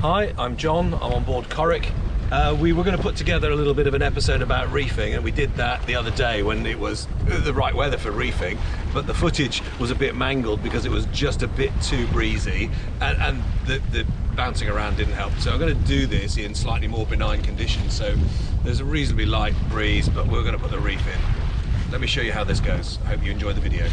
Hi, I'm John. I'm on board Coric. Uh, we were going to put together a little bit of an episode about reefing, and we did that the other day when it was the right weather for reefing. But the footage was a bit mangled because it was just a bit too breezy, and, and the, the bouncing around didn't help. So I'm going to do this in slightly more benign conditions. So there's a reasonably light breeze, but we're going to put the reef in. Let me show you how this goes. I hope you enjoy the video.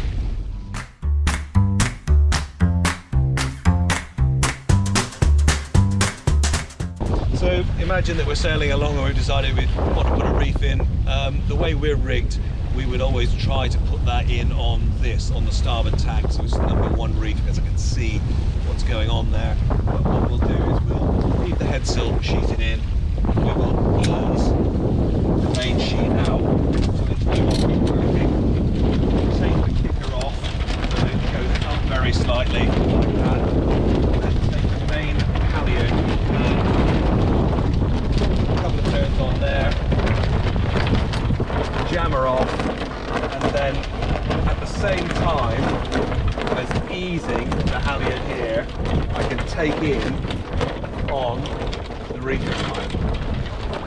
Imagine that we're sailing along and we've decided we want to put a reef in. Um, the way we're rigged, we would always try to put that in on this, on the starboard tack, so it's the number one reef because I can see what's going on there. But what we'll do is we'll leave the headsail sheeted in, we will ease the main sheet out so that it won't be working. Take the kicker off so it goes up very slightly like that. And take the main halyard and on there, jammer off, and then at the same time as easing the halyard here, I can take in on the reefing line.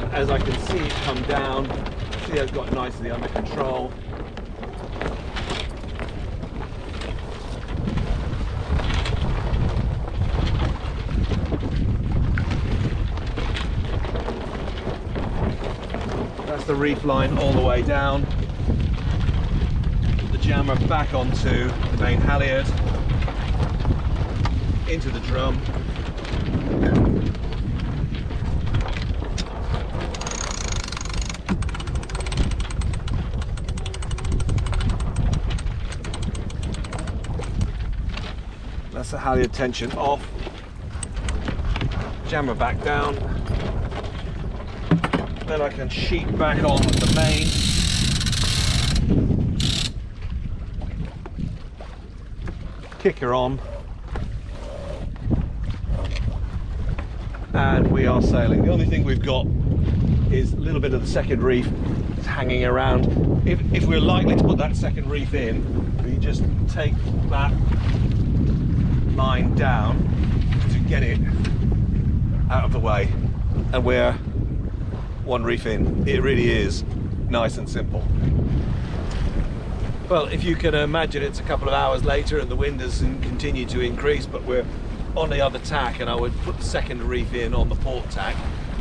And as I can see it come down, see I've got nicely under control. That's the reef line all the way down. Put The jammer back onto the main halyard, into the drum. That's the halyard tension off. Jammer back down then I can sheet back on the main. Kicker on. And we are sailing. The only thing we've got is a little bit of the second reef hanging around. If, if we're likely to put that second reef in, we just take that line down to get it out of the way. And we're one reef in. It really is nice and simple. Well, if you can imagine, it's a couple of hours later and the wind has continued to increase, but we're on the other tack, and I would put the second reef in on the port tack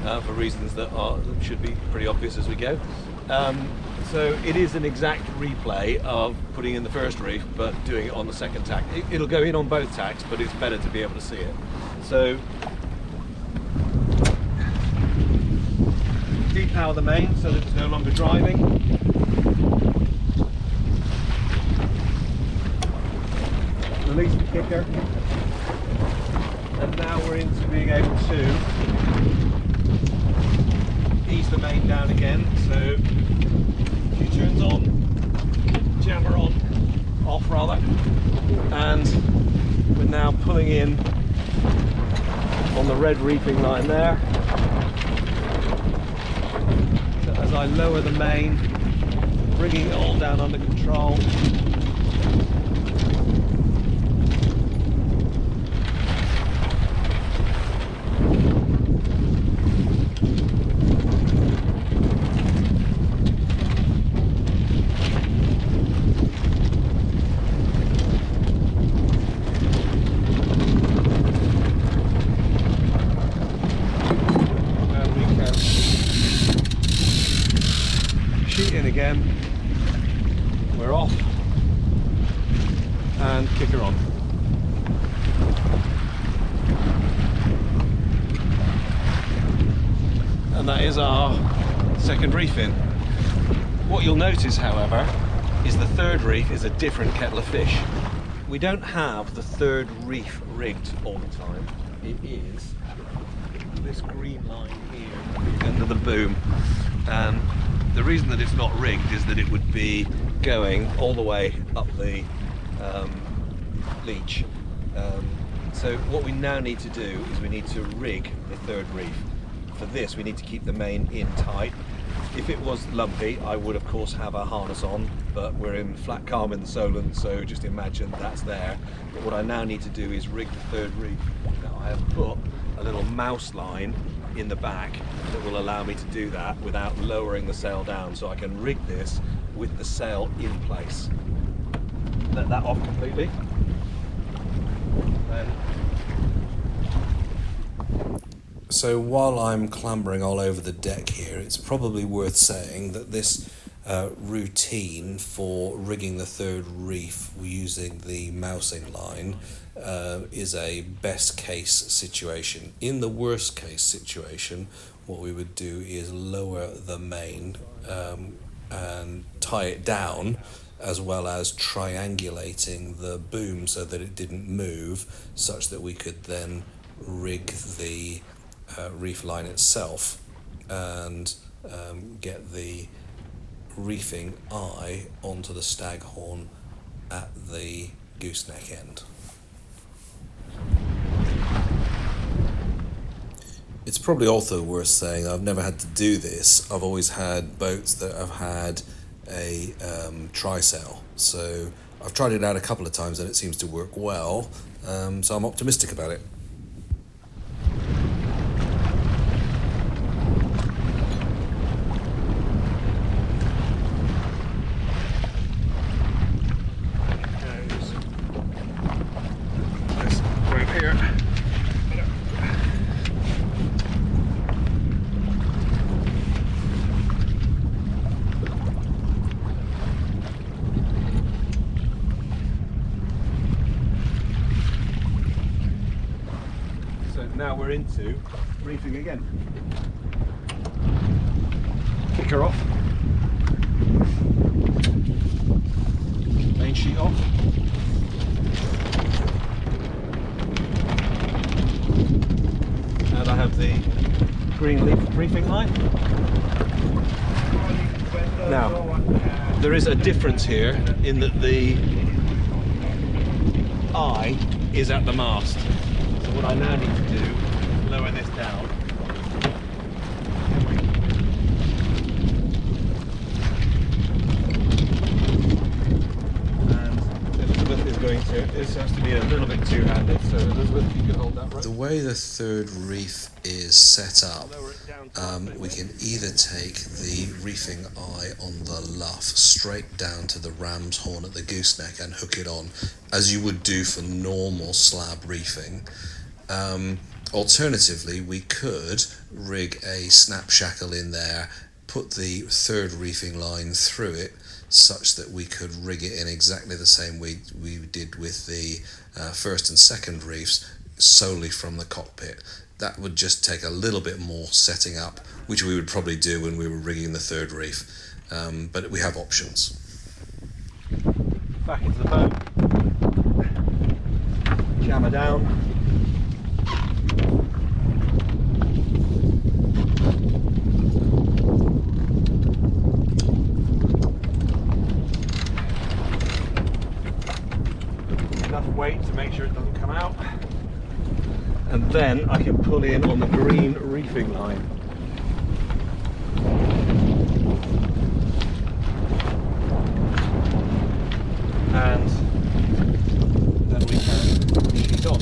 uh, for reasons that are, should be pretty obvious as we go. Um, so it is an exact replay of putting in the first reef, but doing it on the second tack. It, it'll go in on both tacks, but it's better to be able to see it. So depower the main so that it's no longer driving. Release the kicker. And now we're into being able to ease the main down again. So few turns on, jammer on, off rather. And we're now pulling in on the red reefing line there as I lower the main, bringing it all down under control. And we can sheet in again. We're off and kicker on. And that is our second reef in. What you'll notice, however, is the third reef is a different kettle of fish. We don't have the third reef rigged all the time. It is this green line here under the boom. And the reason that it's not rigged is that it would be going all the way up the um, leach. Um, so what we now need to do is we need to rig the third reef. For this we need to keep the main in tight. If it was lumpy I would of course have a harness on but we're in flat calm in the Solent so just imagine that's there. But what I now need to do is rig the third reef. Now I have put a little mouse line in the back that will allow me to do that without lowering the sail down so I can rig this with the sail in place. Let that off completely. Then So while I'm clambering all over the deck here, it's probably worth saying that this uh, routine for rigging the third reef using the mousing line uh, is a best case situation. In the worst case situation, what we would do is lower the main um, and tie it down as well as triangulating the boom so that it didn't move such that we could then rig the uh, reef line itself and um, get the reefing eye onto the staghorn at the gooseneck end. It's probably also worth saying I've never had to do this. I've always had boats that have had a um, trysail. So I've tried it out a couple of times and it seems to work well. Um, so I'm optimistic about it. goes this group here. So now we're into reefing again. Kicker off. Main sheet off. And I have the green leaf briefing line. Now, there is a difference here in that the eye is at the mast. So what I now need to do, lower this down. And Elizabeth is this has to be a little bit two-handed, so Elizabeth, if you could hold that rope. The way the third reef is set up, Lower it down um, we can either take the reefing eye on the luff straight down to the ram's horn at the gooseneck and hook it on, as you would do for normal slab reefing. Um, alternatively, we could rig a snap shackle in there, put the third reefing line through it, such that we could rig it in exactly the same way we did with the uh, first and second reefs, solely from the cockpit. That would just take a little bit more setting up, which we would probably do when we were rigging the third reef. Um, but we have options. back into the boat. Jammer down. Enough weight to make sure it doesn't come out. And then I can pull in on the green reefing line. and then we can sheet on.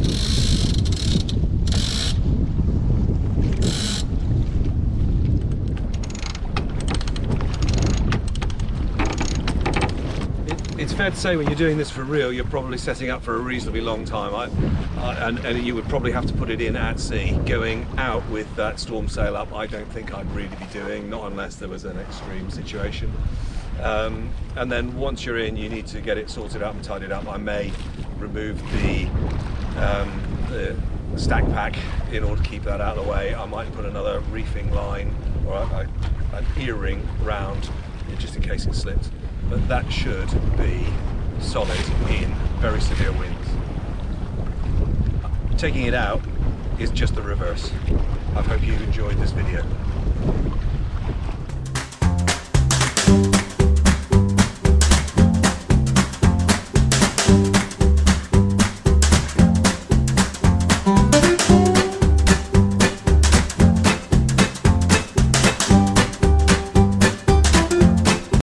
It- It's fair to say when you're doing this for real, you're probably setting up for a reasonably long time, I, I, and, and you would probably have to put it in at sea. Going out with that storm sail up, I don't think I'd really be doing, not unless there was an extreme situation. Um, and then once you're in, you need to get it sorted out and tidied up. I may remove the, um, the stack pack in order to keep that out of the way. I might put another reefing line or a, a, an earring round just in case it slips. But that should be solid in very severe winds. Taking it out is just the reverse. I hope you enjoyed this video.